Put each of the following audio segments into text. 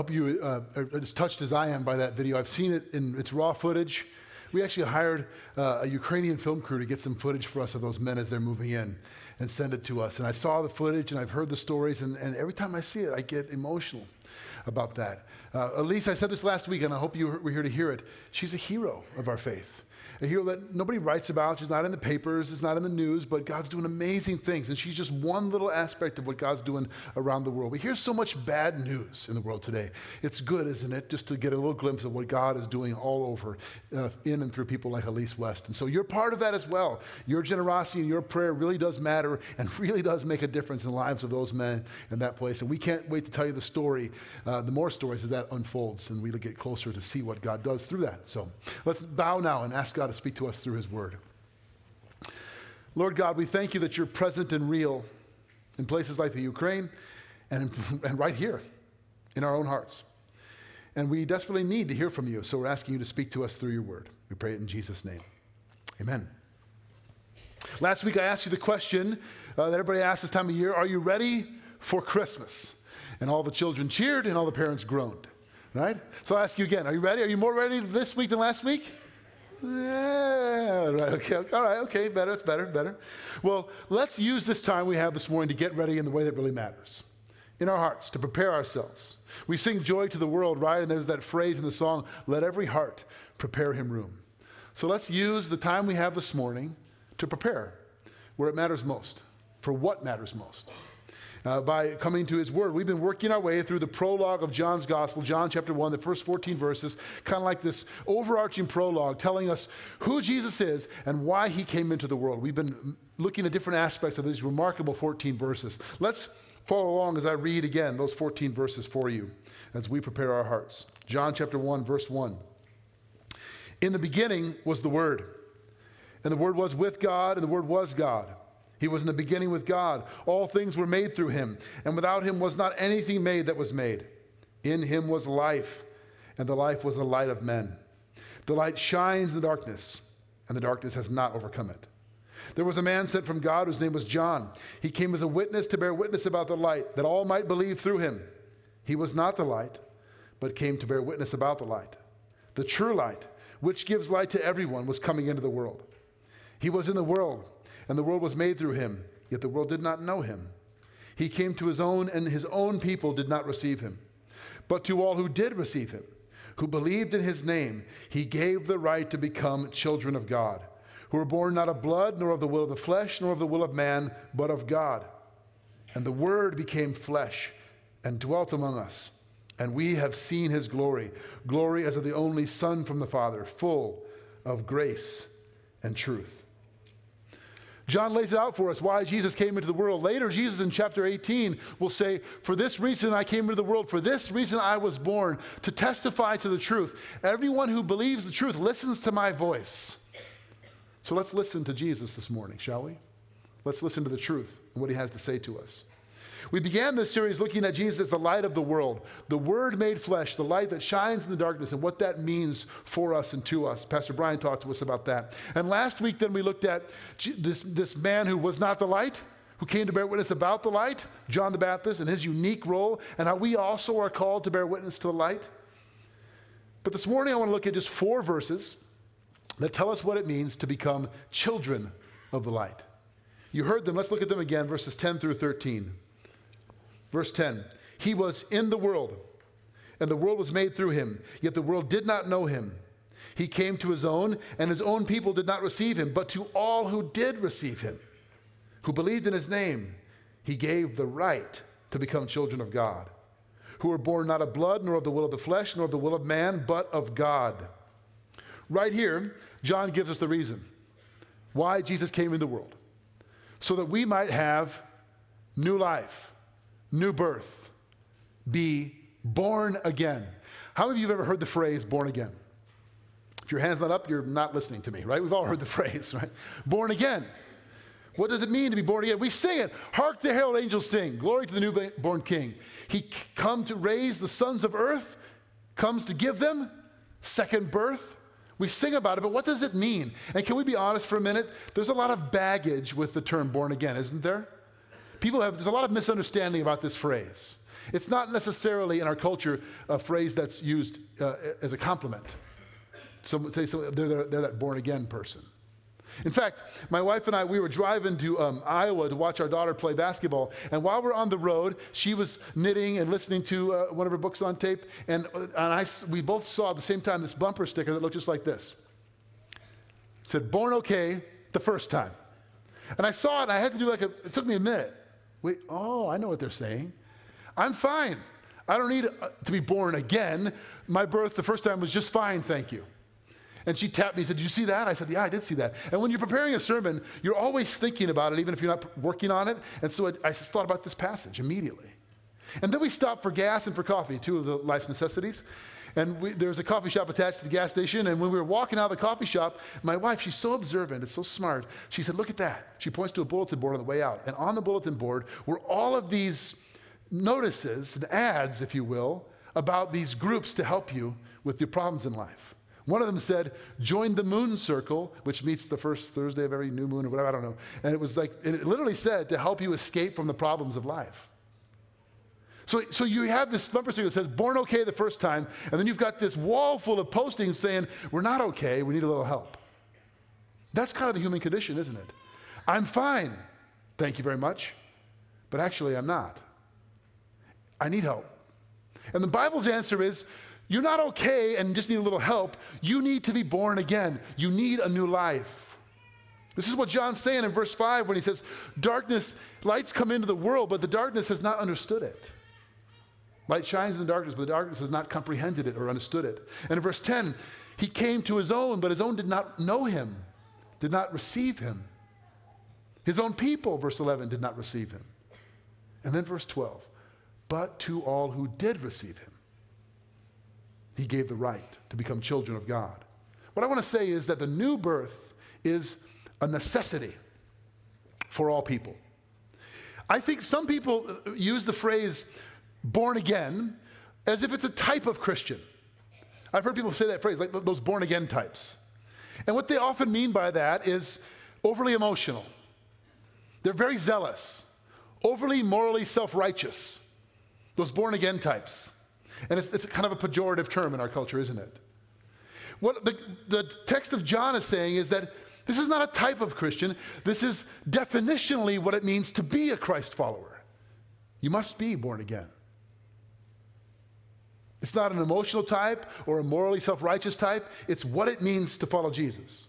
I hope you uh, are as touched as I am by that video. I've seen it in its raw footage. We actually hired uh, a Ukrainian film crew to get some footage for us of those men as they're moving in and send it to us. And I saw the footage and I've heard the stories, and, and every time I see it, I get emotional about that. Uh, Elise, I said this last week, and I hope you were here to hear it. She's a hero of our faith a hero that nobody writes about. She's not in the papers, it's not in the news, but God's doing amazing things. And she's just one little aspect of what God's doing around the world. We hear so much bad news in the world today. It's good, isn't it, just to get a little glimpse of what God is doing all over uh, in and through people like Elise West. And so you're part of that as well. Your generosity and your prayer really does matter and really does make a difference in the lives of those men in that place. And we can't wait to tell you the story, uh, the more stories as that unfolds, and we get closer to see what God does through that. So let's bow now and ask God to speak to us through His Word. Lord God, we thank you that you're present and real in places like the Ukraine and, and right here in our own hearts. And we desperately need to hear from you, so we're asking you to speak to us through your Word. We pray it in Jesus' name. Amen. Last week I asked you the question uh, that everybody asks this time of year Are you ready for Christmas? And all the children cheered and all the parents groaned, right? So I ask you again Are you ready? Are you more ready this week than last week? Yeah, right, okay, all right, okay, better, it's better, better. Well, let's use this time we have this morning to get ready in the way that really matters in our hearts, to prepare ourselves. We sing joy to the world, right? And there's that phrase in the song, let every heart prepare him room. So let's use the time we have this morning to prepare where it matters most, for what matters most uh, by coming to his word. We've been working our way through the prologue of John's gospel, John chapter 1, the first 14 verses, kind of like this overarching prologue telling us who Jesus is and why he came into the world. We've been looking at different aspects of these remarkable 14 verses. Let's follow along as I read again those 14 verses for you as we prepare our hearts. John chapter 1, verse 1. In the beginning was the Word, and the Word was with God, and the Word was God. He was in the beginning with God. All things were made through him, and without him was not anything made that was made. In him was life, and the life was the light of men. The light shines in the darkness, and the darkness has not overcome it. There was a man sent from God whose name was John. He came as a witness to bear witness about the light, that all might believe through him. He was not the light, but came to bear witness about the light. The true light, which gives light to everyone, was coming into the world. He was in the world and the world was made through him, yet the world did not know him. He came to his own, and his own people did not receive him. But to all who did receive him, who believed in his name, he gave the right to become children of God, who were born not of blood, nor of the will of the flesh, nor of the will of man, but of God. And the Word became flesh and dwelt among us. And we have seen his glory glory as of the only Son from the Father, full of grace and truth. John lays it out for us why Jesus came into the world. Later, Jesus in chapter 18 will say, For this reason I came into the world, for this reason I was born, to testify to the truth. Everyone who believes the truth listens to my voice. So let's listen to Jesus this morning, shall we? Let's listen to the truth and what he has to say to us. We began this series looking at Jesus the light of the world, the Word made flesh, the light that shines in the darkness, and what that means for us and to us. Pastor Brian talked to us about that. And last week, then, we looked at this, this man who was not the light, who came to bear witness about the light, John the Baptist, and his unique role, and how we also are called to bear witness to the light. But this morning, I want to look at just four verses that tell us what it means to become children of the light. You heard them. Let's look at them again, verses 10 through 13. Verse 10 He was in the world, and the world was made through him, yet the world did not know him. He came to his own, and his own people did not receive him, but to all who did receive him, who believed in his name, he gave the right to become children of God, who were born not of blood, nor of the will of the flesh, nor of the will of man, but of God. Right here, John gives us the reason why Jesus came into the world so that we might have new life new birth, be born again. How many of you have ever heard the phrase born again? If your hand's not up, you're not listening to me, right? We've all heard the phrase, right? Born again. What does it mean to be born again? We sing it. Hark the herald angels sing. Glory to the newborn king. He come to raise the sons of earth, comes to give them second birth. We sing about it, but what does it mean? And can we be honest for a minute? There's a lot of baggage with the term born again, isn't there? People have, there's a lot of misunderstanding about this phrase. It's not necessarily in our culture a phrase that's used uh, as a compliment. Someone say they're, they're that born again person. In fact, my wife and I, we were driving to um, Iowa to watch our daughter play basketball. And while we're on the road, she was knitting and listening to uh, one of her books on tape. And, and I, we both saw at the same time this bumper sticker that looked just like this. It said, Born okay the first time. And I saw it and I had to do like a, it took me a minute. Wait, oh, I know what they're saying. I'm fine. I don't need uh, to be born again. My birth the first time was just fine, thank you. And she tapped me and said, Did you see that? I said, Yeah, I did see that. And when you're preparing a sermon, you're always thinking about it, even if you're not working on it. And so I just thought about this passage immediately. And then we stopped for gas and for coffee, two of the life's necessities. And we, there was a coffee shop attached to the gas station. And when we were walking out of the coffee shop, my wife, she's so observant and so smart, she said, Look at that. She points to a bulletin board on the way out. And on the bulletin board were all of these notices and ads, if you will, about these groups to help you with your problems in life. One of them said, join the moon circle, which meets the first Thursday of every new moon or whatever, I don't know. And it was like, it literally said to help you escape from the problems of life. So, so you have this bumper sticker that says, born okay the first time, and then you've got this wall full of postings saying, we're not okay, we need a little help. That's kind of the human condition, isn't it? I'm fine, thank you very much, but actually I'm not. I need help. And the Bible's answer is you're not okay and just need a little help. You need to be born again. You need a new life. This is what John's saying in verse 5 when he says, Darkness, lights come into the world, but the darkness has not understood it. Light shines in the darkness, but the darkness has not comprehended it or understood it. And in verse 10, he came to his own, but his own did not know him, did not receive him. His own people, verse 11, did not receive him. And then verse 12, but to all who did receive him, he gave the right to become children of God. What I want to say is that the new birth is a necessity for all people. I think some people uh, use the phrase born again as if it's a type of Christian. I've heard people say that phrase, like those born again types. And what they often mean by that is overly emotional. They're very zealous, overly morally self righteous, those born again types. And it's, it's kind of a pejorative term in our culture, isn't it? What the, the text of John is saying is that this is not a type of Christian. This is definitionally what it means to be a Christ follower. You must be born again. It's not an emotional type or a morally self righteous type, it's what it means to follow Jesus.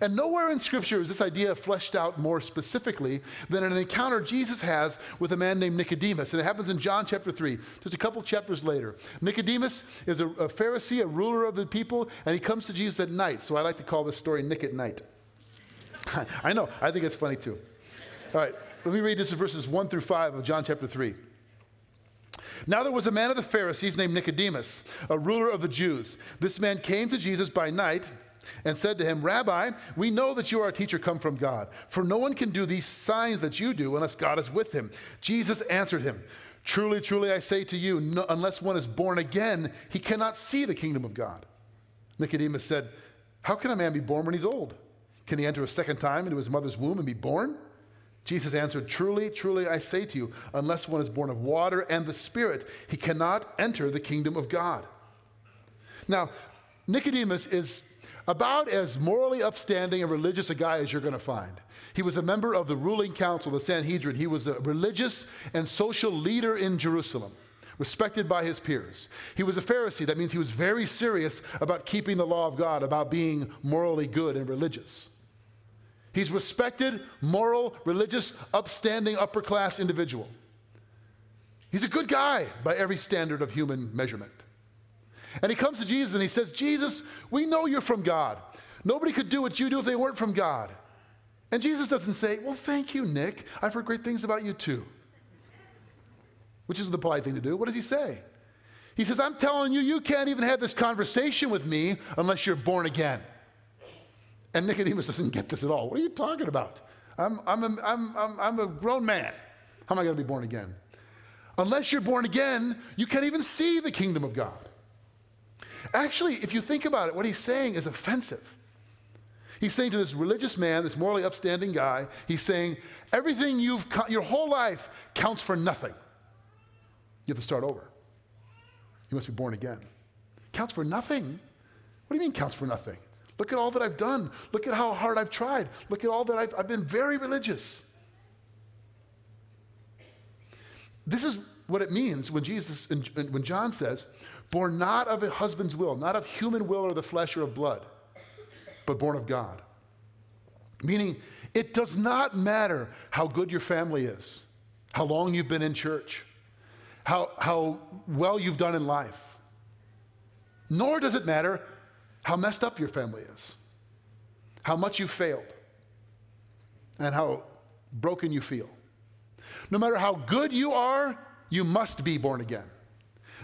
And nowhere in Scripture is this idea fleshed out more specifically than an encounter Jesus has with a man named Nicodemus. And it happens in John chapter 3, just a couple chapters later. Nicodemus is a, a Pharisee, a ruler of the people, and he comes to Jesus at night. So I like to call this story Nick at Night. I know, I think it's funny too. All right, let me read this in verses 1 through 5 of John chapter 3. Now there was a man of the Pharisees named Nicodemus, a ruler of the Jews. This man came to Jesus by night and said to him, Rabbi, we know that you are a teacher come from God, for no one can do these signs that you do unless God is with him. Jesus answered him, Truly, truly, I say to you, no, unless one is born again, he cannot see the kingdom of God. Nicodemus said, How can a man be born when he's old? Can he enter a second time into his mother's womb and be born? Jesus answered, Truly, truly, I say to you, unless one is born of water and the Spirit, he cannot enter the kingdom of God. Now, Nicodemus is about as morally upstanding and religious a guy as you're going to find. He was a member of the ruling council, the Sanhedrin. He was a religious and social leader in Jerusalem, respected by his peers. He was a Pharisee. That means he was very serious about keeping the law of God, about being morally good and religious. He's respected, moral, religious, upstanding, upper class individual. He's a good guy by every standard of human measurement. And he comes to Jesus and he says, Jesus, we know you're from God. Nobody could do what you do if they weren't from God. And Jesus doesn't say, Well, thank you, Nick. I've heard great things about you too. Which is the polite thing to do. What does he say? He says, I'm telling you, you can't even have this conversation with me unless you're born again. And Nicodemus doesn't get this at all. What are you talking about? I'm, I'm, a, I'm, I'm, I'm a grown man. How am I going to be born again? Unless you're born again, you can't even see the kingdom of God. Actually, if you think about it, what he's saying is offensive. He's saying to this religious man, this morally upstanding guy, he's saying, everything you've, your whole life counts for nothing. You have to start over. You must be born again. Counts for nothing. What do you mean counts for nothing? Look at all that I've done. Look at how hard I've tried. Look at all that I've, I've been very religious. This is what it means when Jesus, when John says, born not of a husband's will, not of human will or the flesh or of blood, but born of God. Meaning, it does not matter how good your family is, how long you've been in church, how, how well you've done in life, nor does it matter how messed up your family is, how much you failed, and how broken you feel. No matter how good you are, you must be born again.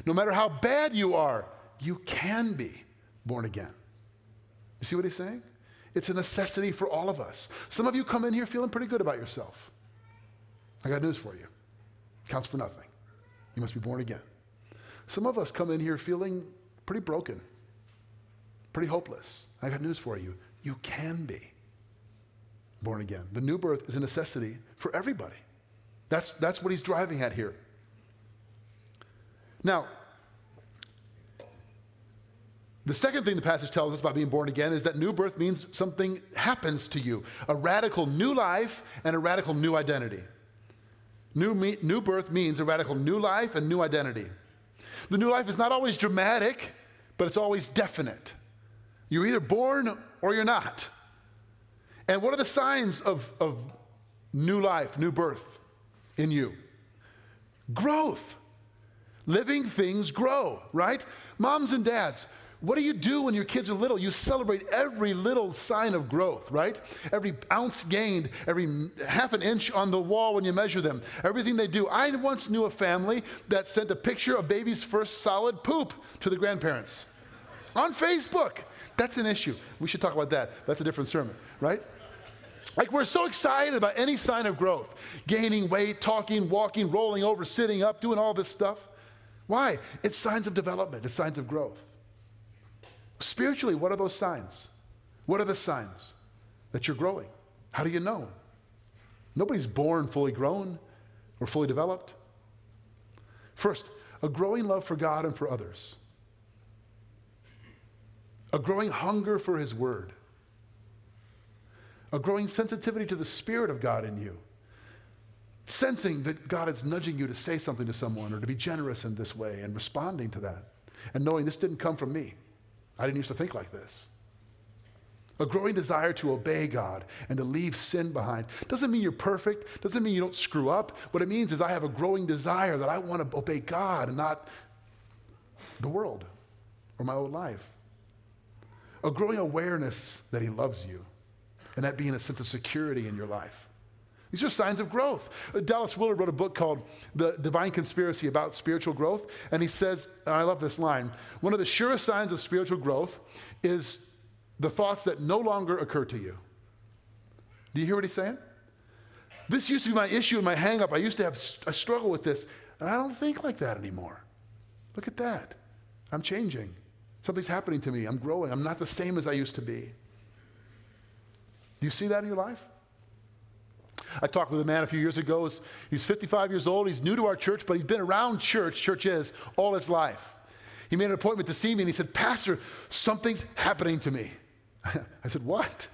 No matter how bad you are, you can be born again. You see what he's saying? It's a necessity for all of us. Some of you come in here feeling pretty good about yourself. I got news for you. It Counts for nothing. You must be born again. Some of us come in here feeling pretty broken, pretty hopeless. I've got news for you. You can be born again. The new birth is a necessity for everybody. That's, that's what he's driving at here. Now, the second thing the passage tells us about being born again is that new birth means something happens to you a radical new life and a radical new identity. New, me, new birth means a radical new life and new identity. The new life is not always dramatic, but it's always definite. You're either born or you're not. And what are the signs of, of new life, new birth in you? Growth. Living things grow, right? Moms and dads, what do you do when your kids are little? You celebrate every little sign of growth, right? Every ounce gained, every half an inch on the wall when you measure them, everything they do. I once knew a family that sent a picture of baby's first solid poop to the grandparents on Facebook. That's an issue. We should talk about that. That's a different sermon, right? Like, we're so excited about any sign of growth gaining weight, talking, walking, rolling over, sitting up, doing all this stuff. Why? It's signs of development, it's signs of growth. Spiritually, what are those signs? What are the signs that you're growing? How do you know? Nobody's born fully grown or fully developed. First, a growing love for God and for others, a growing hunger for His Word, a growing sensitivity to the Spirit of God in you, sensing that God is nudging you to say something to someone or to be generous in this way and responding to that, and knowing this didn't come from me. I didn't used to think like this. A growing desire to obey God and to leave sin behind. Doesn't mean you're perfect, doesn't mean you don't screw up. What it means is I have a growing desire that I want to obey God and not the world or my old life. A growing awareness that He loves you and that being a sense of security in your life. These are signs of growth. Uh, Dallas Willard wrote a book called The Divine Conspiracy about spiritual growth, and he says, and I love this line one of the surest signs of spiritual growth is the thoughts that no longer occur to you. Do you hear what he's saying? This used to be my issue and my hangup. I used to have a struggle with this, and I don't think like that anymore. Look at that. I'm changing. Something's happening to me. I'm growing. I'm not the same as I used to be. Do you see that in your life? I talked with a man a few years ago. He's 55 years old. He's new to our church, but he's been around church, church is, all his life. He made an appointment to see me and he said, Pastor, something's happening to me. I said, What?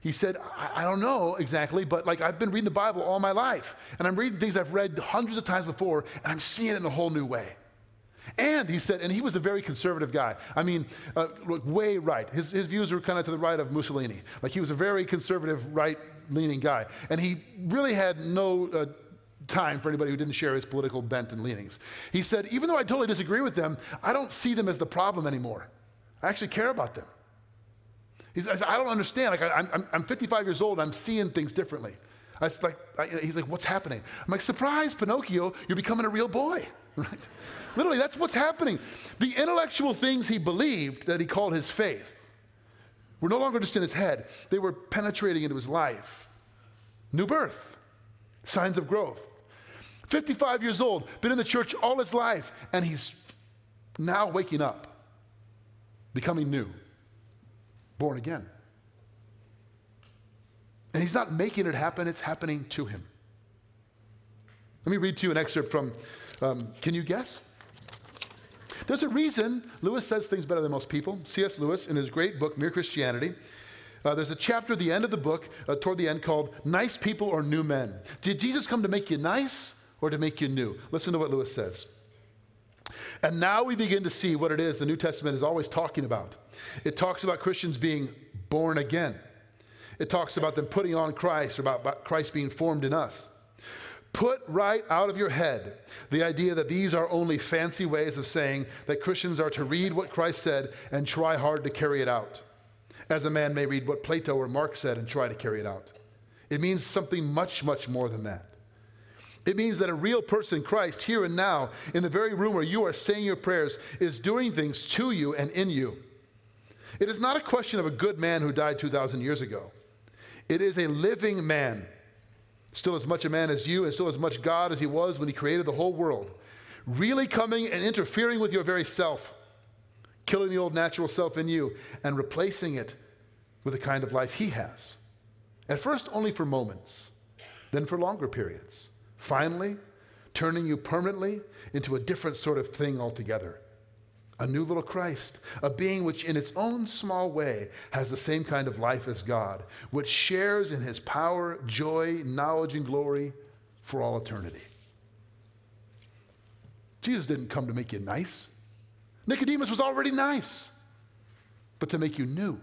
He said, I, I, don't know exactly, but like I've been reading the Bible all my life, and I'm reading things I've read hundreds of times before, and I'm seeing it in a whole new way. And he said, and he was a very conservative guy. I mean, uh, way right. His, his views were kind of to the right of Mussolini. Like he was a very conservative, right leaning guy. And he really had no uh, time for anybody who didn't share his political bent and leanings. He said, even though I totally disagree with them, I don't see them as the problem anymore. I actually care about them. He said, I don't understand. Like, I, am I'm 55 years old, I'm seeing things differently. I like, I, he's like, what's happening? I'm like, surprise, Pinocchio, you're becoming a real boy. Right? Literally, that's what's happening. The intellectual things he believed that he called his faith were no longer just in his head, they were penetrating into his life. New birth, signs of growth. 55 years old, been in the church all his life, and he's now waking up, becoming new, born again. And he's not making it happen, it's happening to him. Let me read to you an excerpt from, um, can you guess? There's a reason Lewis says things better than most people. C.S. Lewis, in his great book, Mere Christianity, uh, there's a chapter at the end of the book, uh, toward the end, called Nice People or New Men. Did Jesus come to make you nice or to make you new? Listen to what Lewis says. And now we begin to see what it is the New Testament is always talking about. It talks about Christians being born again. It talks about them putting on Christ or about, about Christ being formed in us. Put right out of your head the idea that these are only fancy ways of saying that Christians are to read what Christ said and try hard to carry it out, as a man may read what Plato or Marx said and try to carry it out. It means something much, much more than that. It means that a real person, Christ, here and now, in the very room where you are saying your prayers, is doing things to you and in you. It is not a question of a good man who died 2,000 years ago. It is a living man still as much a man as you, and still as much God as he was when he created the whole world, really coming and interfering with your very self, killing the old natural self in you, and replacing it with the kind of life he has. At first, only for moments, then for longer periods. Finally, turning you permanently into a different sort of thing altogether a new little Christ, a being which, in its own small way, has the same kind of life as God, which shares in his power, joy, knowledge, and glory for all eternity. Jesus didn't come to make you nice. Nicodemus was already nice, but to make you new.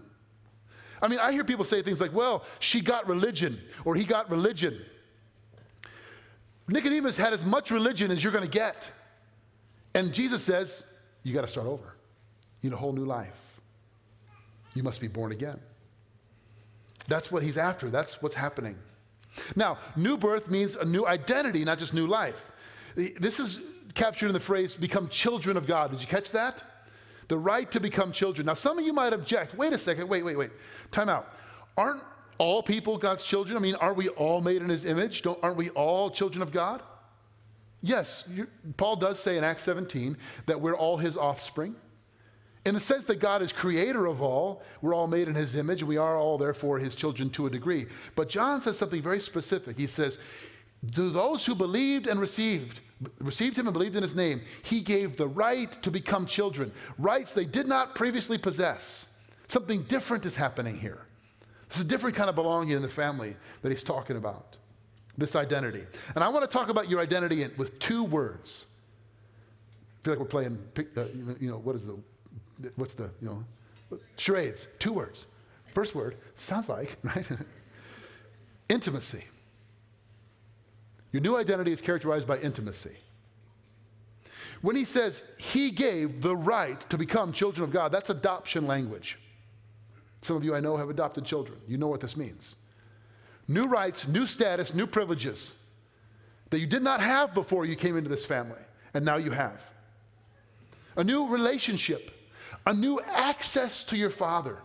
I mean, I hear people say things like, well, she got religion, or he got religion. Nicodemus had as much religion as you're going to get. And Jesus says, you got to start over. You need a whole new life. You must be born again. That's what he's after. That's what's happening. Now, new birth means a new identity, not just new life. This is captured in the phrase become children of God. Did you catch that? The right to become children. Now, some of you might object. Wait a second. Wait, wait, wait. Time out. Aren't all people God's children? I mean, aren't we all made in his image? Don't, aren't we all children of God? Yes, Paul does say in Acts 17 that we're all his offspring. In the sense that God is creator of all, we're all made in his image, and we are all therefore his children to a degree. But John says something very specific. He says, To those who believed and received, received him and believed in his name, he gave the right to become children, rights they did not previously possess. Something different is happening here. This is a different kind of belonging in the family that he's talking about this identity. And I want to talk about your identity in, with two words. I feel like we're playing, uh, you know, what is the, what's the, you know, charades. Two words. First word sounds like, right? intimacy. Your new identity is characterized by intimacy. When he says he gave the right to become children of God, that's adoption language. Some of you I know have adopted children. You know what this means new rights, new status, new privileges that you did not have before you came into this family, and now you have. A new relationship, a new access to your father,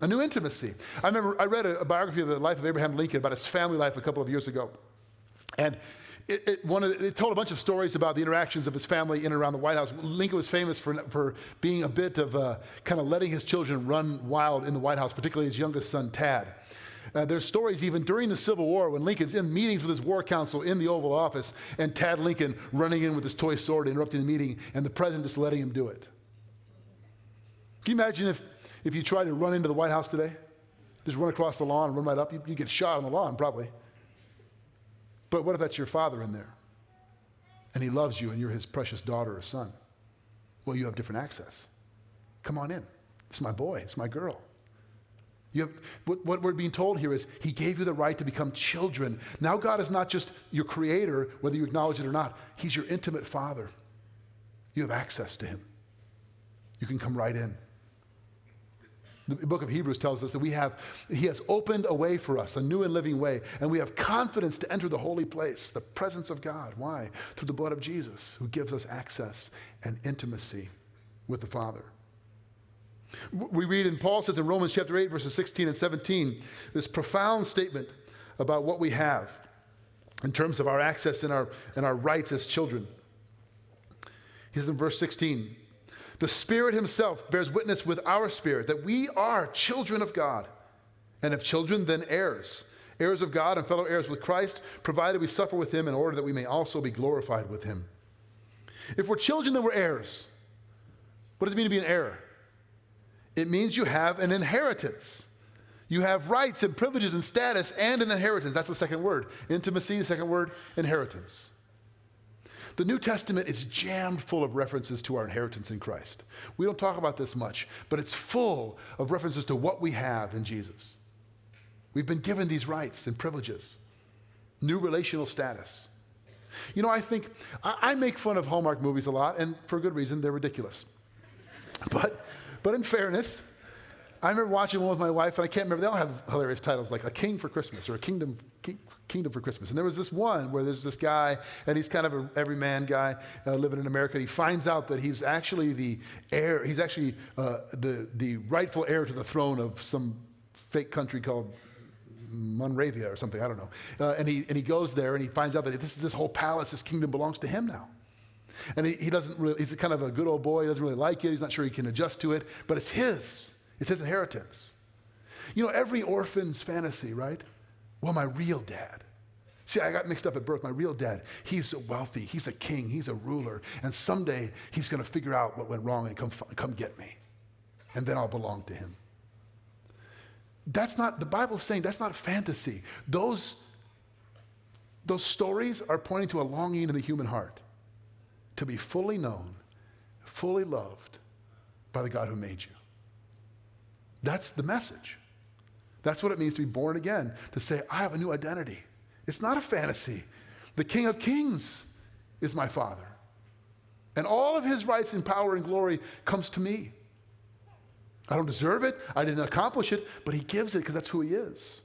a new intimacy. I remember I read a, a biography of the life of Abraham Lincoln about his family life a couple of years ago. And it, it, the, it, told a bunch of stories about the interactions of his family in and around the White House. Lincoln was famous for, for being a bit of uh, kind of letting his children run wild in the White House, particularly his youngest son, Tad. Uh, there's stories even during the Civil War when Lincoln's in meetings with his war council in the Oval Office and Tad Lincoln running in with his toy sword, interrupting the meeting, and the president just letting him do it. Can you imagine if, if you tried to run into the White House today? Just run across the lawn and run right up? You, you get shot on the lawn, probably. But what if that's your father in there? And he loves you and you're his precious daughter or son? Well, you have different access. Come on in. It's my boy, it's my girl. Have, what, what, we're being told here is He gave you the right to become children. Now, God is not just your creator, whether you acknowledge it or not, He's your intimate Father. You have access to Him. You can come right in. The book of Hebrews tells us that we have, He has opened a way for us, a new and living way, and we have confidence to enter the holy place, the presence of God. Why? Through the blood of Jesus, who gives us access and intimacy with the Father. We read in Paul says in Romans chapter 8, verses 16 and 17, this profound statement about what we have in terms of our access and our, and our rights as children. He says in verse 16, the Spirit Himself bears witness with our spirit that we are children of God. And if children, then heirs heirs of God and fellow heirs with Christ, provided we suffer with him in order that we may also be glorified with him. If we're children, then we're heirs. What does it mean to be an heir? It means you have an inheritance. You have rights and privileges and status and an inheritance. That's the second word. Intimacy, the second word, inheritance. The New Testament is jammed full of references to our inheritance in Christ. We don't talk about this much, but it's full of references to what we have in Jesus. We've been given these rights and privileges, new relational status. You know, I think I, I make fun of Hallmark movies a lot, and for good reason, they're ridiculous. But, but in fairness, I remember watching one with my wife, and I can't remember, they all have hilarious titles like A King for Christmas or A Kingdom, King, Kingdom for Christmas. And there was this one where there's this guy, and he's kind of an everyman guy uh, living in America. He finds out that he's actually the heir, he's actually uh, the, the rightful heir to the throne of some fake country called Monravia or something, I don't know. Uh, and, he, and he goes there and he finds out that this, is this whole palace, this kingdom belongs to him now. And he, he doesn't really, he's kind of a good old boy. He doesn't really like it. He's not sure he can adjust to it, but it's his. It's his inheritance. You know, every orphan's fantasy, right? Well, my real dad. See, I got mixed up at birth. My real dad, he's wealthy, he's a king, he's a ruler, and someday he's going to figure out what went wrong and come, come get me. And then I'll belong to him. That's not, the Bible's saying that's not fantasy. Those, those stories are pointing to a longing in the human heart to be fully known, fully loved by the God who made you. That's the message. That's what it means to be born again, to say, I have a new identity. It's not a fantasy. The King of Kings is my Father. And all of his rights and power and glory comes to me. I don't deserve it. I didn't accomplish it, but he gives it because that's who he is.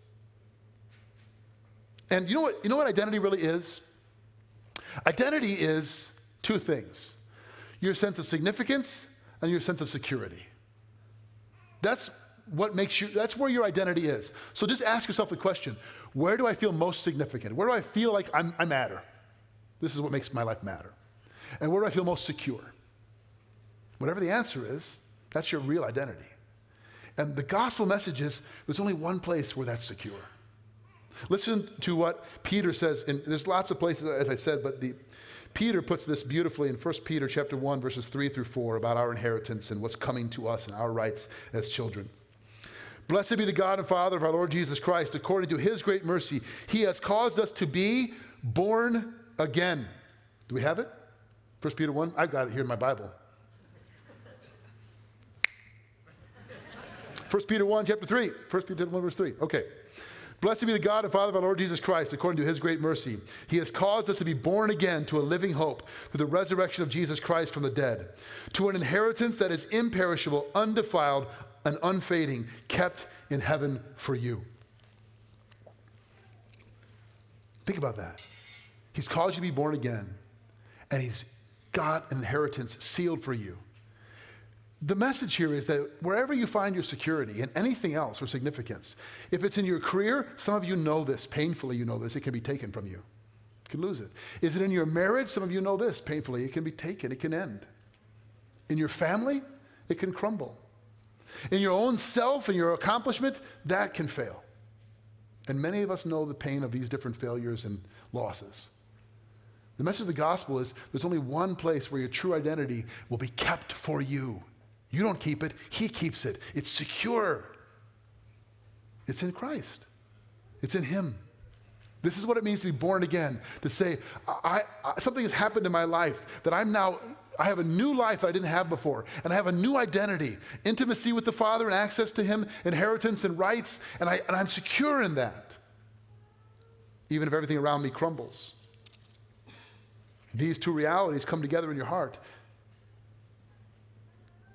And you know what, you know what identity really is? Identity is two things your sense of significance and your sense of security. That's what makes you, that's where your identity is. So just ask yourself the question where do I feel most significant? Where do I feel like I'm, I matter? This is what makes my life matter. And where do I feel most secure? Whatever the answer is, that's your real identity. And the gospel message is there's only one place where that's secure. Listen to what Peter says, and there's lots of places, as I said, but the, Peter puts this beautifully in 1 Peter chapter 1, verses 3 through 4 about our inheritance and what's coming to us and our rights as children. Blessed be the God and Father of our Lord Jesus Christ. According to his great mercy, he has caused us to be born again. Do we have it? 1 Peter 1? I've got it here in my Bible. 1 Peter 1, chapter 3. 1 Peter 1, verse 3. Okay. Blessed be the God and Father of our Lord Jesus Christ, according to his great mercy. He has caused us to be born again to a living hope through the resurrection of Jesus Christ from the dead, to an inheritance that is imperishable, undefiled, and unfading, kept in heaven for you. Think about that. He's caused you to be born again, and he's got an inheritance sealed for you. The message here is that wherever you find your security and anything else or significance, if it's in your career, some of you know this, painfully you know this, it can be taken from you. You can lose it. Is it in your marriage? Some of you know this, painfully, it can be taken, it can end. In your family, it can crumble. In your own self and your accomplishment, that can fail. And many of us know the pain of these different failures and losses. The message of the gospel is there's only one place where your true identity will be kept for you. You don't keep it, He keeps it. It's secure. It's in Christ, it's in Him. This is what it means to be born again, to say, I, I, something has happened in my life that I'm now, I have a new life that I didn't have before, and I have a new identity, intimacy with the Father and access to Him, inheritance and rights, and, I, and I'm secure in that, even if everything around me crumbles. These two realities come together in your heart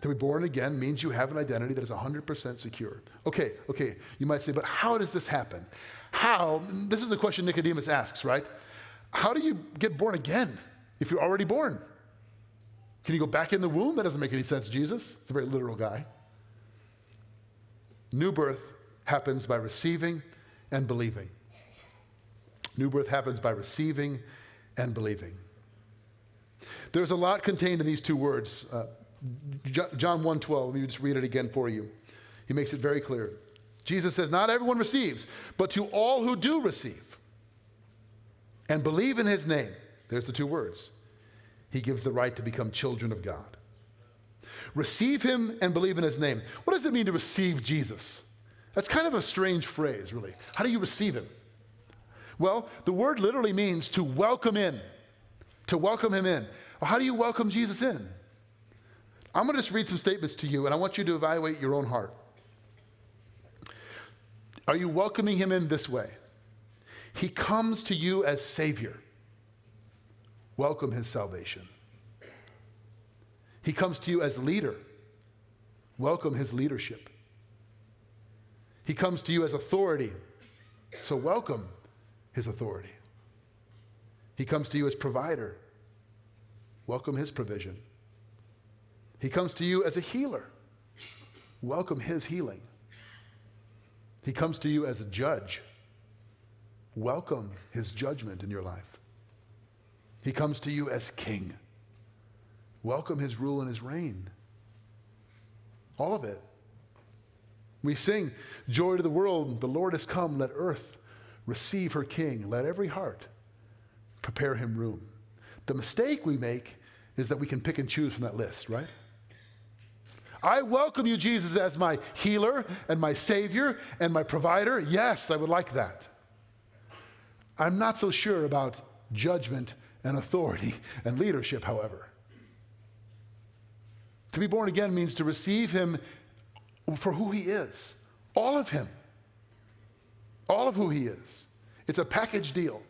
to be born again means you have an identity that is 100% secure. Okay, okay, you might say, but how does this happen? How? This is the question Nicodemus asks, right? How do you get born again if you're already born? Can you go back in the womb? That doesn't make any sense, Jesus. It's a very literal guy. New birth happens by receiving and believing. New birth happens by receiving and believing. There's a lot contained in these two words. Uh, John 1:12, let me just read it again for you. He makes it very clear. Jesus says, Not everyone receives, but to all who do receive and believe in his name, there's the two words, he gives the right to become children of God. Receive him and believe in his name. What does it mean to receive Jesus? That's kind of a strange phrase, really. How do you receive him? Well, the word literally means to welcome in, to welcome him in. Well, how do you welcome Jesus in? I'm going to just read some statements to you, and I want you to evaluate your own heart. Are you welcoming him in this way? He comes to you as Savior. Welcome his salvation. He comes to you as leader. Welcome his leadership. He comes to you as authority. So welcome his authority. He comes to you as provider. Welcome his provision. He comes to you as a healer. Welcome his healing. He comes to you as a judge. Welcome his judgment in your life. He comes to you as king. Welcome his rule and his reign. All of it. We sing, Joy to the world, the Lord has come, let earth receive her king, let every heart prepare him room. The mistake we make is that we can pick and choose from that list, right? I welcome you, Jesus, as my healer and my savior and my provider. Yes, I would like that. I'm not so sure about judgment and authority and leadership, however. To be born again means to receive Him for who He is, all of Him, all of who He is. It's a package deal.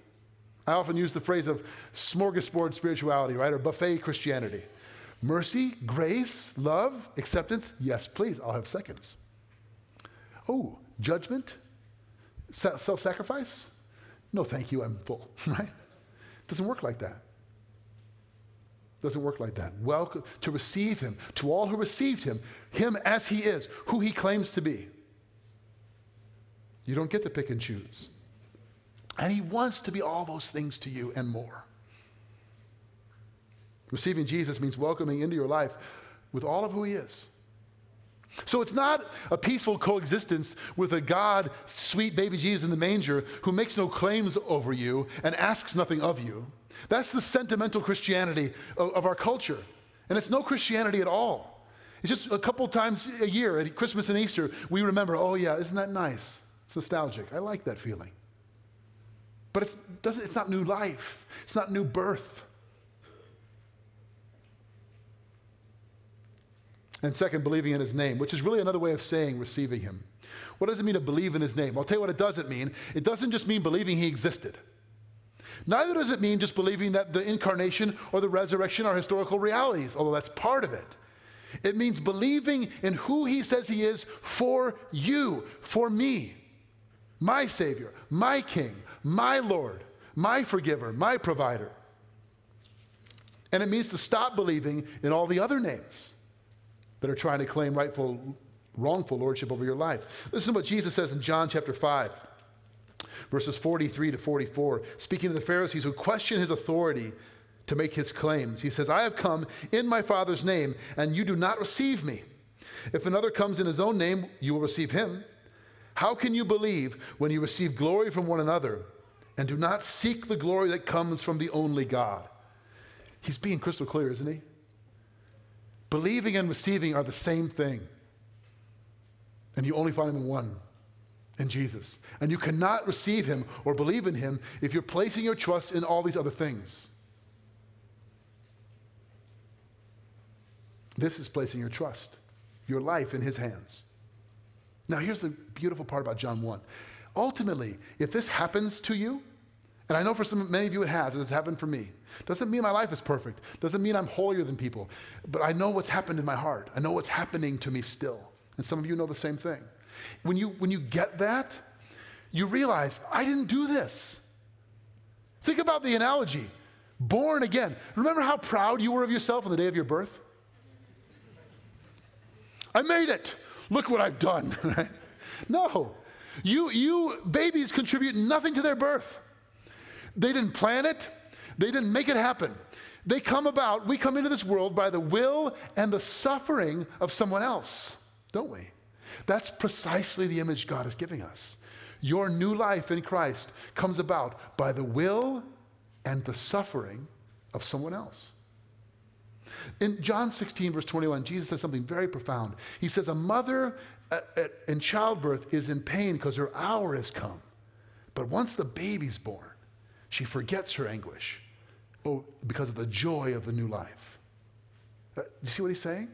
I often use the phrase of smorgasbord spirituality, right, or buffet Christianity. Mercy, grace, love, acceptance, yes, please, I'll have seconds. Oh, judgment, self sacrifice, no, thank you, I'm full, right? Doesn't work like that. Doesn't work like that. Welcome to receive him, to all who received him, him as he is, who he claims to be. You don't get to pick and choose. And he wants to be all those things to you and more. Receiving Jesus means welcoming into your life with all of who he is. So it's not a peaceful coexistence with a God, sweet baby Jesus in the manger, who makes no claims over you and asks nothing of you. That's the sentimental Christianity of, of our culture. And it's no Christianity at all. It's just a couple times a year at Christmas and Easter, we remember, oh, yeah, isn't that nice? It's nostalgic. I like that feeling. But it's, doesn't, it's not new life, it's not new birth. And second, believing in his name, which is really another way of saying receiving him. What does it mean to believe in his name? I'll tell you what it doesn't mean. It doesn't just mean believing he existed. Neither does it mean just believing that the incarnation or the resurrection are historical realities, although that's part of it. It means believing in who he says he is for you, for me, my Savior, my King, my Lord, my forgiver, my provider. And it means to stop believing in all the other names that are trying to claim rightful, wrongful lordship over your life. Listen to what Jesus says in John chapter 5, verses 43 to 44, speaking to the Pharisees who question his authority to make his claims. He says, I have come in my Father's name, and you do not receive me. If another comes in his own name, you will receive him. How can you believe when you receive glory from one another and do not seek the glory that comes from the only God? He's being crystal clear, isn't he? Believing and receiving are the same thing. And you only find them in one, in Jesus. And you cannot receive him or believe in him if you're placing your trust in all these other things. This is placing your trust, your life in his hands. Now, here's the beautiful part about John 1. Ultimately, if this happens to you, and I know for some, many of you it has, it has happened for me. Doesn't mean my life is perfect. Doesn't mean I'm holier than people. But I know what's happened in my heart. I know what's happening to me still. And some of you know the same thing. When you, when you get that, you realize, I didn't do this. Think about the analogy born again. Remember how proud you were of yourself on the day of your birth? I made it. Look what I've done. no. You, you babies contribute nothing to their birth. They didn't plan it, they didn't make it happen. They come about, we come into this world by the will and the suffering of someone else, don't we? That's precisely the image God is giving us. Your new life in Christ comes about by the will and the suffering of someone else. In John 16, verse 21, Jesus says something very profound. He says, A mother at, at, in childbirth is in pain because her hour has come. But once the baby's born, she forgets her anguish oh, because of the joy of the new life. Uh, do you see what he's saying?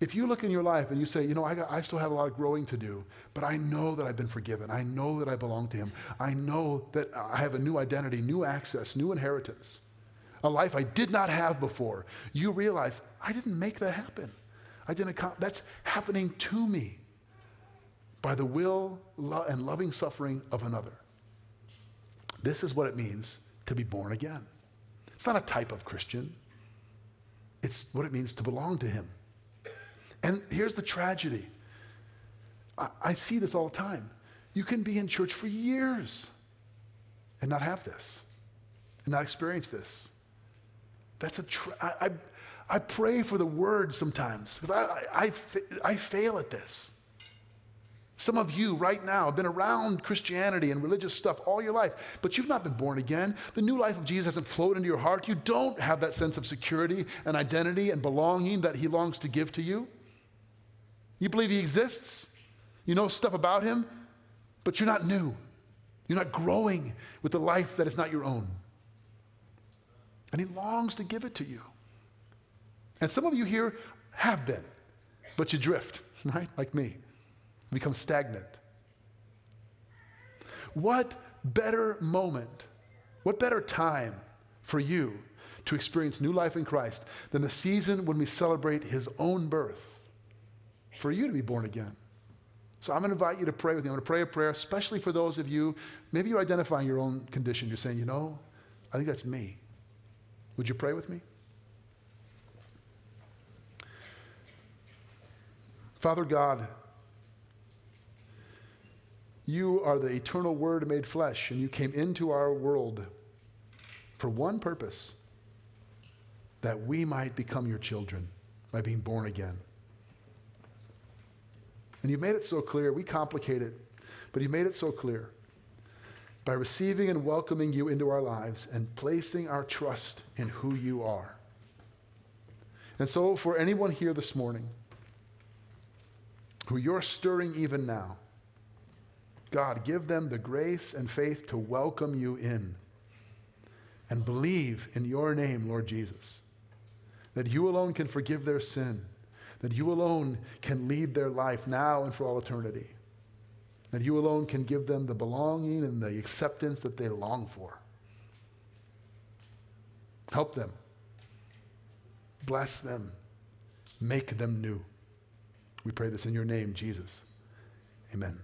If you look in your life and you say, you know, I, got, I still have a lot of growing to do, but I know that I've been forgiven. I know that I belong to Him. I know that I have a new identity, new access, new inheritance, a life I did not have before. You realize, I didn't make that happen. I didn't, that's happening to me by the will and loving suffering of another. This is what it means to be born again. It's not a type of Christian, it's what it means to belong to Him. And here's the tragedy I, I see this all the time. You can be in church for years and not have this, and not experience this. That's a tra- I, I, I pray for the word sometimes because I, I, I, I fail at this. Some of you right now have been around Christianity and religious stuff all your life, but you've not been born again. The new life of Jesus hasn't flowed into your heart. You don't have that sense of security and identity and belonging that he longs to give to you. You believe he exists, you know stuff about him, but you're not new. You're not growing with the life that is not your own. And he longs to give it to you. And some of you here have been, but you drift, right? Like me, become stagnant. What better moment, what better time for you to experience new life in Christ than the season when we celebrate his own birth? for you to be born again. So I'm going to invite you to pray with me. I'm going to pray a prayer, especially for those of you, maybe you're identifying your own condition. You're saying, you know, I think that's me. Would you pray with me? Father God, you are the eternal Word made flesh, and you came into our world for one purpose that we might become your children by being born again. And you've made it so clear. We complicate it, but you made it so clear by receiving and welcoming you into our lives and placing our trust in who you are. And so, for anyone here this morning who you're stirring even now, God, give them the grace and faith to welcome you in and believe in your name, Lord Jesus, that you alone can forgive their sin that you alone can lead their life now and for all eternity. That you alone can give them the belonging and the acceptance that they long for. Help them. Bless them. Make them new. We pray this in your name, Jesus. Amen.